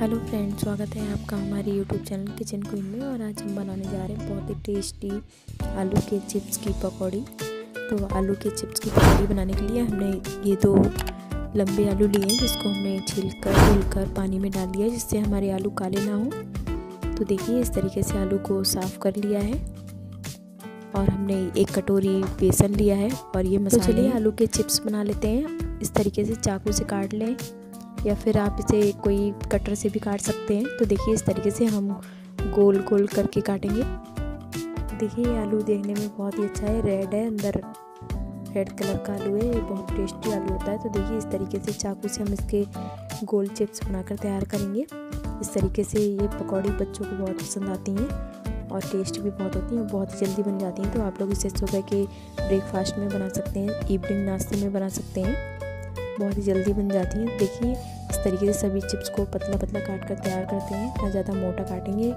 Hello friends स्वागत है आपका हमारे यूट्यूब चैनल किचन क्वीन में और आज हम बनाने जा रहे हैं बहुत ही टेस्टी आलू के चिप्स की पकौड़ी। तो आलू के चिप्स की पकौड़ी बनाने के लिए हमने ये दो लंबे आलू लिए हैं जिसको हमने छील कर धुल कर पानी में डाल दिया जिससे हमारे आलू काले ना हो। तो देखिए इस तरीके से आलू को साफ़ कर लिया है और हमने एक कटोरी बेसन लिया है और ये मसाले तो चलिए आलू के चिप्स बना लेते हैं। इस तरीके से चाकू से काट लें। या फिर आप इसे कोई कटर से भी काट सकते हैं। तो देखिए, इस तरीके से हम गोल गोल करके काटेंगे। देखिए, ये आलू देखने में बहुत ही अच्छा है। रेड है, अंदर रेड कलर का आलू है। ये बहुत टेस्टी आलू होता है। तो देखिए, इस तरीके से चाकू से हम इसके गोल चिप्स बनाकर तैयार करेंगे। इस तरीके से ये पकौड़ी बच्चों को बहुत पसंद आती हैं और टेस्ट भी बहुत होती हैं बहुत जल्दी बन जाती हैं। तो आप लोग इसे सुबह के ब्रेकफास्ट में बना सकते हैं इवनिंग नाश्ते में बना सकते हैं। बहुत ही जल्दी बन जाती हैं। देखिए इस तरीके से सभी चिप्स को पतला पतला काट कर तैयार करते हैं। ना ज़्यादा मोटा काटेंगे,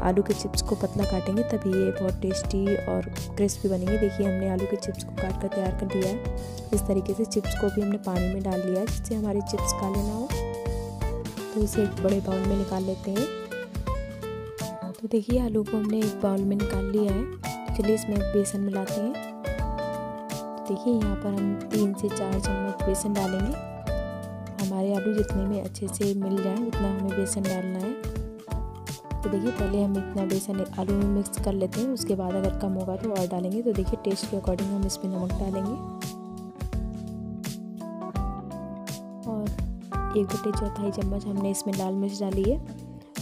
आलू के चिप्स को पतला काटेंगे, तभी ये बहुत टेस्टी और क्रिस्पी बनेंगे। देखिए, हमने आलू के चिप्स को काट कर तैयार कर लिया है। इस तरीके से चिप्स को भी हमने पानी में डाल लिया है, जिससे हमारे चिप्स काले ना हो। तो इसे एक बड़े बाउल में निकाल लेते हैं। तो देखिए, आलू को हमने एक बाउल में निकाल लिया है। चलिए, इसमें बेसन मिलाते हैं। देखिए, यहाँ पर हम तीन से चार चम्मच बेसन डालेंगे। हमारे आलू जितने में अच्छे से मिल जाए, उतना हमें बेसन डालना है। तो देखिए, पहले हम इतना बेसन आलू में मिक्स कर लेते हैं, उसके बाद अगर कम होगा तो और डालेंगे। तो देखिए, टेस्ट के अकॉर्डिंग हम इसमें नमक डालेंगे। और एक बटे चौथाई चम्मच हमने इसमें लाल मिर्च डाली है,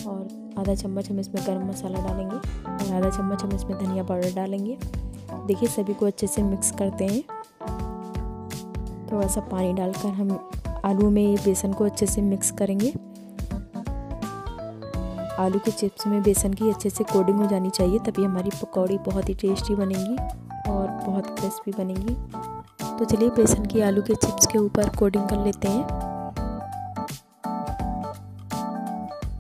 और आधा चम्मच हम इसमें गर्म मसाला डालेंगे, और आधा चम्मच हम इसमें धनिया पाउडर डालेंगे। देखिए, सभी को अच्छे से मिक्स करते हैं। थोड़ा सा पानी डालकर हम आलू में ये बेसन को अच्छे से मिक्स करेंगे। आलू के चिप्स में बेसन की अच्छे से कोडिंग हो जानी चाहिए, तभी हमारी पकौड़ी बहुत ही टेस्टी बनेगी और बहुत क्रिस्पी बनेगी। तो चलिए बेसन की आलू के चिप्स के ऊपर कोडिंग कर लेते हैं।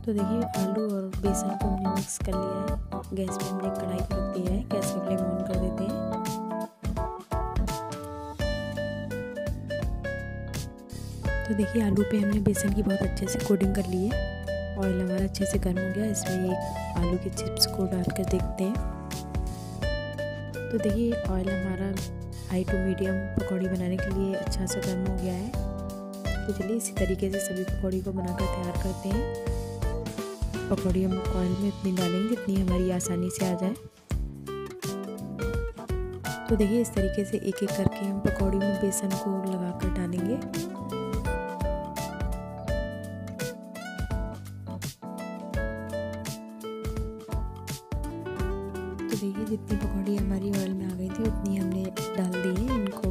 तो देखिए, आलू और बेसन को हमने मिक्स कर लिया है। गैस पे हमने कढ़ाई रख दिया है। गैस का फ्लेम ऑन कर देते हैं। तो देखिए, आलू पे हमने बेसन की बहुत अच्छे से कोडिंग कर ली है। ऑयल हमारा अच्छे से गर्म हो गया। इसमें एक आलू के चिप्स को डाल कर देखते हैं। तो देखिए ऑयल हमारा हाई टू मीडियम पकौड़ी बनाने के लिए अच्छा सा गर्म हो गया है। तो चलिए, इसी तरीके से सभी पकौड़ी को बनाकर तैयार करते हैं। पकौड़ी हम ऑयल में इतनी डालेंगे जितनी हमारी आसानी से आ जाए। तो देखिए, इस तरीके से एक एक करके हम पकौड़ी में बेसन को लगा कर डालेंगे। तो देखिए, जितनी पकौड़ी हमारी ऑयल में आ गई थी, उतनी हमने डाल दी है। इनको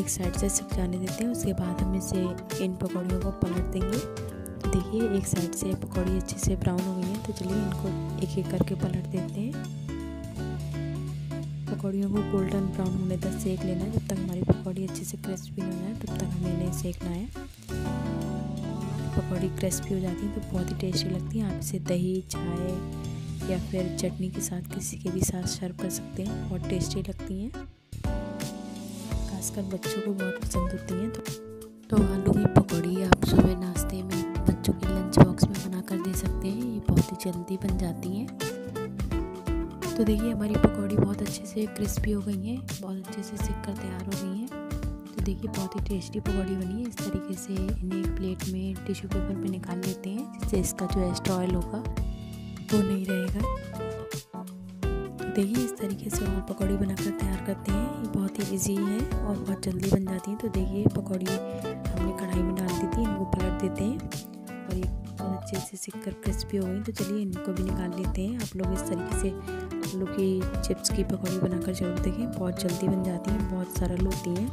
एक साइड से सिक जाने देते हैं, उसके बाद हम इसे इन पकौड़ियों को पलट देंगे। तो देखिए, एक साइड से पकौड़ी अच्छे से ब्राउन हो गई है तो चलिए इनको एक एक करके पलट देते हैं। पकौड़ियों को गोल्डन ब्राउन होने तक सेक लेना है। जब तक हमारी पकौड़ी अच्छे से क्रिस्पी हो जाए, तब तक हमें इन्हें सेकना है। पकौड़ी क्रिस्पी हो जाती है तो बहुत ही टेस्टी लगती है। आप इसे दही, चाय या फिर चटनी के साथ किसी के भी साथ सर्व कर सकते हैं, बहुत टेस्टी लगती हैं। खासकर बच्चों को बहुत पसंद होती हैं तो तो आलू की पकौड़ी आप सुबह नाश्ते में बच्चों के लंच बॉक्स में बना कर दे सकते हैं, ये बहुत ही जल्दी बन जाती हैं। तो देखिए, हमारी पकौड़ी बहुत अच्छे से क्रिस्पी हो गई हैं, बहुत अच्छे से सिक कर तैयार हो गई हैं। तो देखिए, बहुत ही टेस्टी पकौड़ी बनी है। इस तरीके से इन्हें एक प्लेट में टिश्यू पेपर पे निकाल लेते हैं, जिससे इसका जो एक्स्ट्रा ऑयल होगा वो नहीं रहेगा। तो देखिए, इस तरीके से और पकौड़ी बनाकर तैयार करते हैं। ये बहुत ही इजी है और बहुत जल्दी बन जाती है। तो देखिए, पकौड़ी हमने कढ़ाई में डाल दी थी, इनको पलट देते हैं और ये बहुत अच्छे से सिक कर क्रिस्पी हो गई। तो चलिए, इनको भी निकाल लेते हैं। आप लोग इस तरीके से आलू की चिप्स की पकौड़ी बनाकर ज़रूर देखें। बहुत जल्दी बन जाती हैं, बहुत सरल होती हैं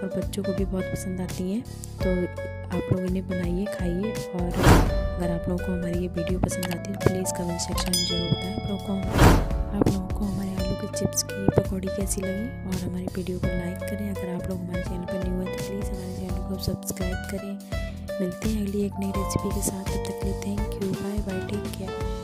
और बच्चों को भी बहुत पसंद आती हैं। तो आप लोग इन्हें बनाइए, खाइए और अगर आप लोगों को हमारी ये वीडियो पसंद आती है तो प्लीज़ कमेंट सेक्शन में ज़रूर बताएँ। आप लोगों को, आप लोगों को हमारे आलू के चिप्स की पकौड़ी कैसी लगी और हमारी वीडियो को लाइक करें। अगर आप लोग हमारे चैनल पर न्यू हैं तो प्लीज़ हमारे चैनल को सब्सक्राइब करें। मिलते हैं अगली एक नई रेसिपी के साथ। तब तक लिए thank you bye bye take care